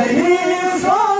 Hey,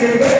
Yes,